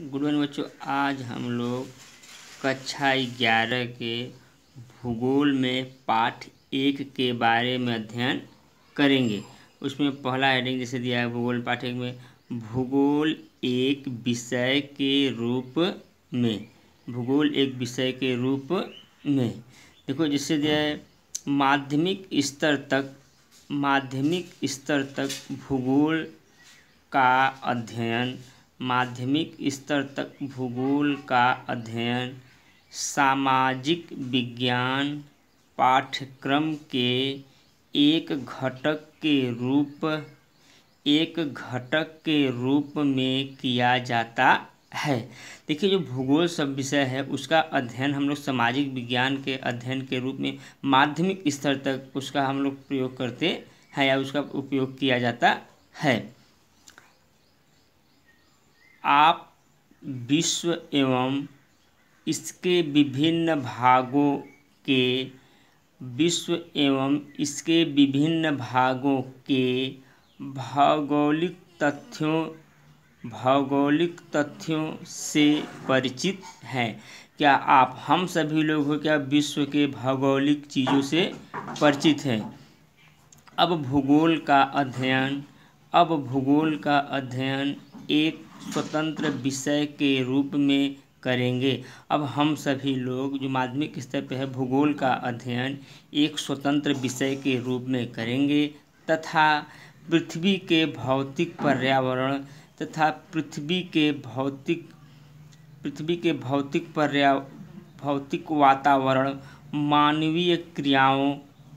Good morning बच्चों, आज हम लोग कक्षा ग्यारह के भूगोल में पाठ एक के बारे में अध्ययन करेंगे। उसमें पहला हेडिंग जैसे दिया है भूगोल पाठ एक में, भूगोल एक विषय के रूप में, भूगोल एक विषय के रूप में। देखो जिससे दिया है, माध्यमिक स्तर तक, माध्यमिक स्तर तक भूगोल का अध्ययन माध्यमिक स्तर तक भूगोल का अध्ययन, सामाजिक विज्ञान पाठ्यक्रम के एक घटक के रूप, एक घटक के रूप में किया जाता है। देखिए, जो भूगोल सब विषय है, उसका अध्ययन हम लोग सामाजिक विज्ञान के अध्ययन के रूप में माध्यमिक स्तर तक उसका हम लोग प्रयोग करते हैं या उसका उपयोग किया जाता है। आप विश्व एवं इसके विभिन्न भागों के विश्व एवं इसके विभिन्न भागों के भौगोलिक तथ्यों भौगोलिक तथ्यों से परिचित हैं। क्या आप हम सभी लोग हो क्या विश्व के भौगोलिक चीज़ों से परिचित हैं? अब भूगोल का अध्ययन, अब भूगोल का अध्ययन एक स्वतंत्र विषय के रूप में करेंगे। अब हम सभी लोग जो माध्यमिक स्तर पर है, भूगोल का अध्ययन एक स्वतंत्र विषय के रूप में करेंगे तथा पृथ्वी के भौतिक पर्यावरण तथा पृथ्वी के भौतिक, पृथ्वी के भौतिक पर्या, भौतिक वातावरण, मानवीय क्रियाओं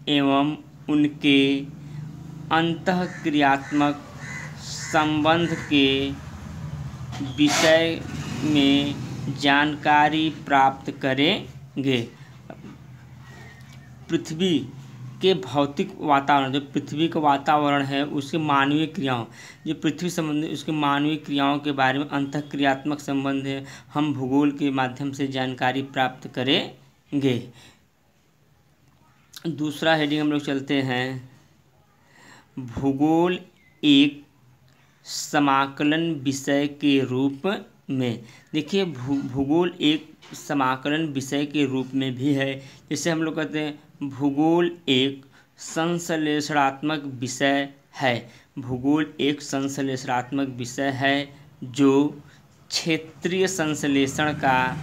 एवं उनके अंतः क्रियात्मक संबंध के विषय में जानकारी प्राप्त करेंगे। पृथ्वी के भौतिक वातावरण, जो पृथ्वी का वातावरण है, उसके मानवीय क्रियाओं, जो पृथ्वी संबंधी, उसके मानवीय क्रियाओं के बारे में अंत क्रियात्मक संबंध है, हम भूगोल के माध्यम से जानकारी प्राप्त करेंगे। दूसरा हेडिंग हम लोग चलते हैं। भूगोल एक समाकलन विषय के रूप में। देखिए, भू, भूगोल एक समाकलन विषय के रूप में भी है। जैसे हम लोग कहते हैं, भूगोल एक संश्लेषणात्मक विषय है। भूगोल एक संश्लेषणात्मक विषय है जो क्षेत्रीय संश्लेषण का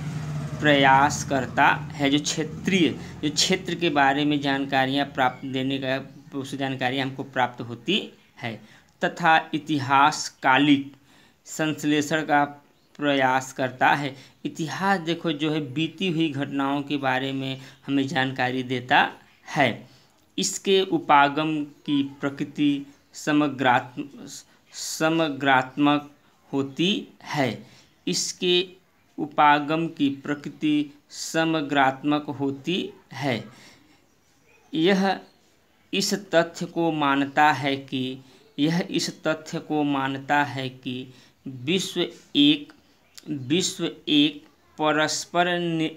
प्रयास करता है। जो क्षेत्रीय, जो क्षेत्र के बारे में जानकारियाँ प्राप्त, देने का, उस जानकारियाँ हमको प्राप्त होती है। तथा इतिहासकालिक संश्लेषण का प्रयास करता है। इतिहास देखो जो है बीती हुई घटनाओं के बारे में हमें जानकारी देता है। इसके उपागम की प्रकृति समग्रात्म, समग्रात्मक होती है। इसके उपागम की प्रकृति समग्रात्मक होती है। यह इस तथ्य को मानता है कि यह इस तथ्य को मानता है कि विश्व एक विश्व एक परस्पर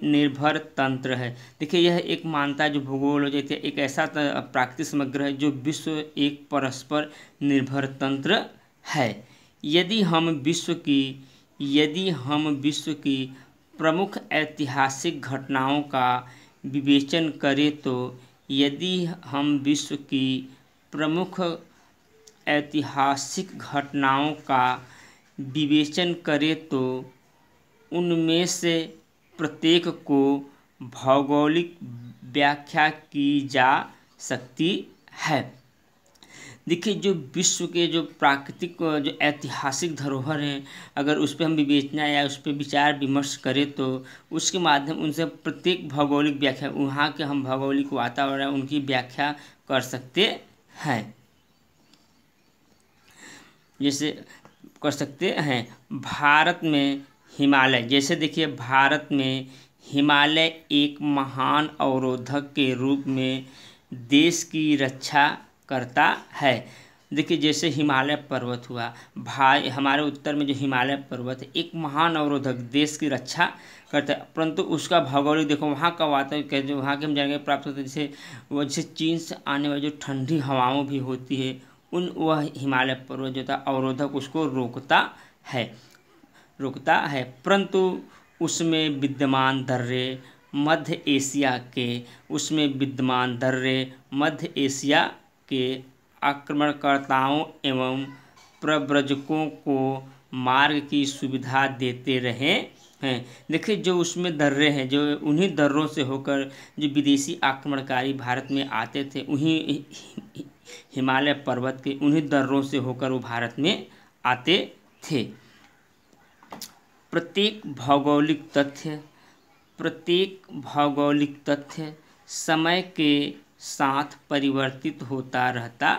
निर्भर तंत्र है। देखिए, यह एक मानता है जो भूगोल एक ऐसा प्राकृतिक समग्र है जो विश्व एक परस्पर निर्भर तंत्र है। यदि हम विश्व की, यदि हम विश्व की प्रमुख ऐतिहासिक घटनाओं का विवेचन करें तो यदि हम विश्व की प्रमुख ऐतिहासिक घटनाओं का विवेचन करें तो उनमें से प्रत्येक को भौगोलिक व्याख्या की जा सकती है। देखिए, जो विश्व के जो प्राकृतिक जो ऐतिहासिक धरोहर हैं, अगर उस पर हम विवेचना या उस पर विचार विमर्श करें तो उसके माध्यम उनसे प्रत्येक भौगोलिक व्याख्या, वहाँ के हम भौगोलिक वातावरण, उनकी व्याख्या कर सकते हैं। जैसे कर सकते हैं। भारत में हिमालय, जैसे देखिए भारत में हिमालय एक महान अवरोधक के रूप में देश की रक्षा करता है। देखिए जैसे हिमालय पर्वत हुआ, भाई, हमारे उत्तर में जो हिमालय पर्वत है, एक महान अवरोधक देश की रक्षा करता है। परंतु उसका भौगोलिक देखो, वहाँ का वातावरण जो वहाँ के हम जानकारी प्राप्त होते हैं जैसे वो जैसे चीन से आने वाली जो ठंडी हवाओं भी होती है उन वह हिमालय पर्वत जो था अवरोधक उसको रोकता है रोकता है। परंतु उसमें विद्यमान दर्रे मध्य एशिया के, उसमें विद्यमान दर्रे मध्य एशिया के आक्रमणकर्ताओं एवं प्रव्रजकों को मार्ग की सुविधा देते रहे। हैं। देखिए, जो उसमें दर्रे हैं, जो उन्हीं दर्रों से होकर जो विदेशी आक्रमणकारी भारत में आते थे, उन्हीं हिमालय पर्वत के उन्हीं दर्रों से होकर वो भारत में आते थे। प्रत्येक भौगोलिक तथ्य, प्रत्येक भौगोलिक तथ्य समय के साथ परिवर्तित होता रहता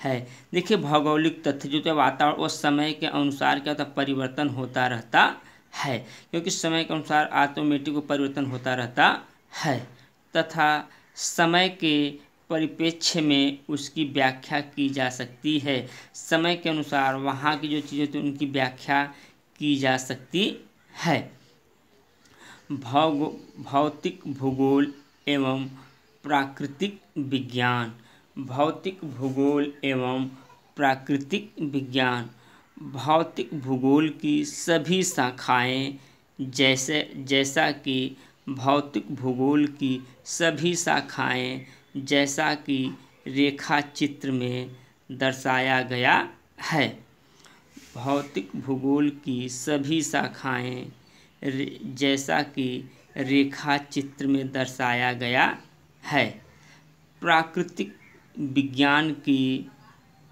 है। देखिए, भौगोलिक तथ्य जो है वातावरण और समय के अनुसार क्या होता परिवर्तन होता रहता है, क्योंकि समय के अनुसार ऑटोमेटिक परिवर्तन होता रहता है, तथा समय के परिप्रेक्ष्य में उसकी व्याख्या की जा सकती है। समय के अनुसार वहाँ की जो चीज़ें हैं, उनकी व्याख्या की जा सकती है। भौगो, भौतिक भूगोल एवं प्राकृतिक विज्ञान। भौतिक भूगोल एवं प्राकृतिक विज्ञान। भौतिक भूगोल की सभी शाखाएँ जैसे, जैसा कि भौतिक भूगोल की सभी शाखाएँ जैसा कि रेखा चित्र में दर्शाया गया है। भौतिक भूगोल की सभी शाखाएँ जैसा कि रेखा चित्र में दर्शाया गया है। प्राकृतिक विज्ञान की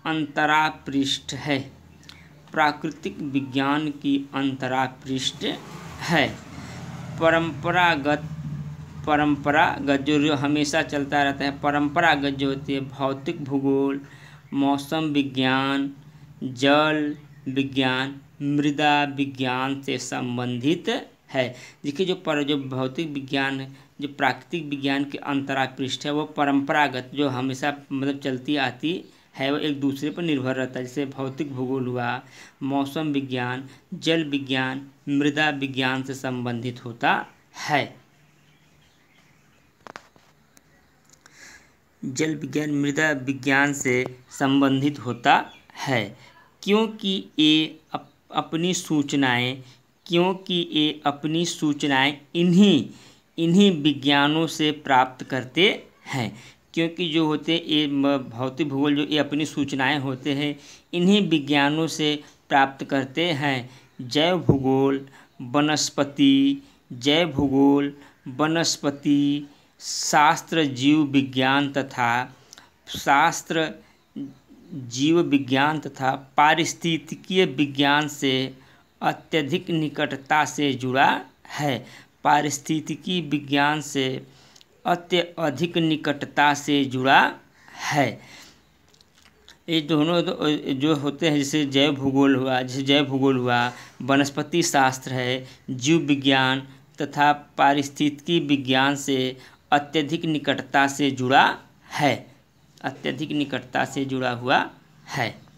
अंतरा पृष्ठ है। प्राकृतिक विज्ञान की अंतरा पृष्ठ है। परंपरागत परंपरागत जो जो हमेशा चलता रहता है। परंपरागत जो होती है, भौतिक भूगोल, मौसम विज्ञान, जल विज्ञान, मृदा विज्ञान से संबंधित है। देखिए, जो पर जो भौतिक विज्ञान जो प्राकृतिक विज्ञान के अंतरा पृष्ठ है, वो परंपरागत जो हमेशा मतलब चलती आती है वो एक दूसरे पर निर्भर रहता है। जैसे भौतिक भूगोल हुआ मौसम विज्ञान जल विज्ञान मृदा विज्ञान से संबंधित होता है। जल विज्ञान मृदा विज्ञान से संबंधित होता है क्योंकि ये अप, अपनी सूचनाएँ क्योंकि ये अपनी सूचनाएँ इन्हीं इन्हीं विज्ञानों से प्राप्त करते हैं। क्योंकि जो होते ये भौतिक भूगोल जो, ये अपनी सूचनाएँ होते हैं, इन्हीं विज्ञानों से प्राप्त करते हैं। जैव भूगोल, वनस्पति, जैव भूगोल, वनस्पति, शास्त्र जीव विज्ञान तथा शास्त्र जीव विज्ञान तथा पारिस्थितिकीय विज्ञान से अत्यधिक निकटता से जुड़ा है। पारिस्थितिकी विज्ञान से अत्य अधिक निकटता से जुड़ा है। ये दोनों जो होते हैं, जैसे जैव भूगोल हुआ, जैसे जैव भूगोल हुआ, वनस्पति शास्त्र है, जीव विज्ञान तथा पारिस्थितिकी विज्ञान से अत्यधिक निकटता से जुड़ा है। अत्यधिक निकटता से जुड़ा हुआ है।